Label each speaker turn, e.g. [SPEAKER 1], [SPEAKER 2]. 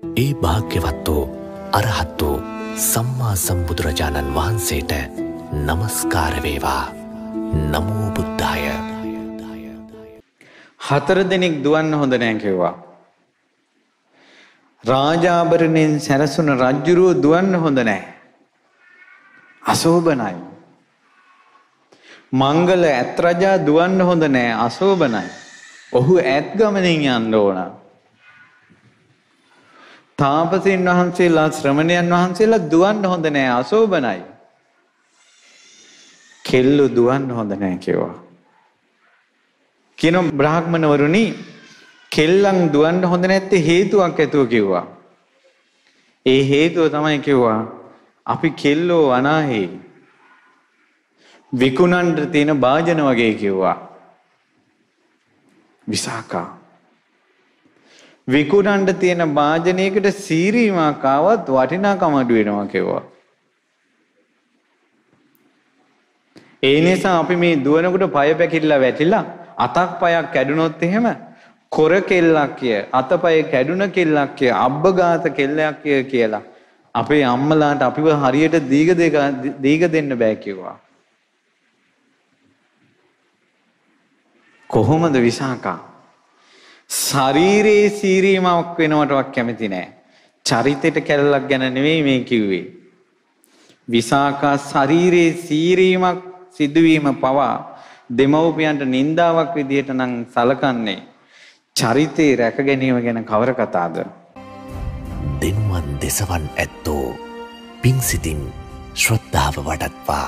[SPEAKER 1] ඒ භාග්‍යවත් වූ අරහත් වූ සම්මා සම්බුදුරජාණන් වහන්සේට නමස්කාරවේවා නමෝබුද්ධාය
[SPEAKER 2] හතර දෙනෙක් දුවන්න හොඳ නෑ කිව්වා. රාජාභරණයෙන් සැරසුන රජ්ජුරුව දුවන්න හොඳ නෑ. අසෝභනයි. මංගල ඇත් රජා දුවන්න හොඳ නෑ අසෝභනයි. ඔහු ඇත් ගමනින් යන්න ඕන. තාපසීන් වහන්සේලා ශ්‍රමණයන් වහන්සේලා දුවන්න හොඳ නෑ අසෝභනයි. කෙල්ලු දුවන්න හොඳ නෑ කිව්වා. කියන බ්‍රාහ්මණවරුනි කෙල්ලන් දුවන්න හොඳ නැත්තේ හේතුවක් ඇතුව කිව්වා. ඒ හේතුව තමයි කිව්වා අපි කෙල්ලෝ අනාහේ විකුණන්ට තියෙන භාජන වගේ කිව්වා. විසාකා විකුණන්ට තියෙන භාජනයකට සීරීමක් ආවත් වටිනාකම අඩු වෙනවා කිව්වා. ඒ නිසා අපි මේ දුවනකොට පය පැකිලිලා වැටිලා අතක් පයක් කැඩුනොත් එහෙම කොර කෙල්ලක් කිය අතපය කැඩුන කෙල්ලක් කිය අබ්බගාත කෙල්ලයක් කිය කියලා අපේ අම්මලාට අපිව හරියට දීග දීග දෙන්න බෑ කිව්වා. කොහොමද විසාකා? ශරීරයේ සීරීමාවක් වෙනවටවත් කැමති නෑ. චරිතෙට කැලලක් ගැන නෙවෙයි මේ කිව්වේ. විසාකා ශරීරයේ සීරීමක් සිදුවීම පවා දෙමව්පියන්ට නින්දාවක් විදියට නම් සලකන්නේ චරිතේ රැක ගැනීම ගැන කවර කතාද?
[SPEAKER 1] දෙනුවන් දෙසවන් ඇත්තෝ පිංසිතින් ශ්‍රද්ධාව වඩත්වා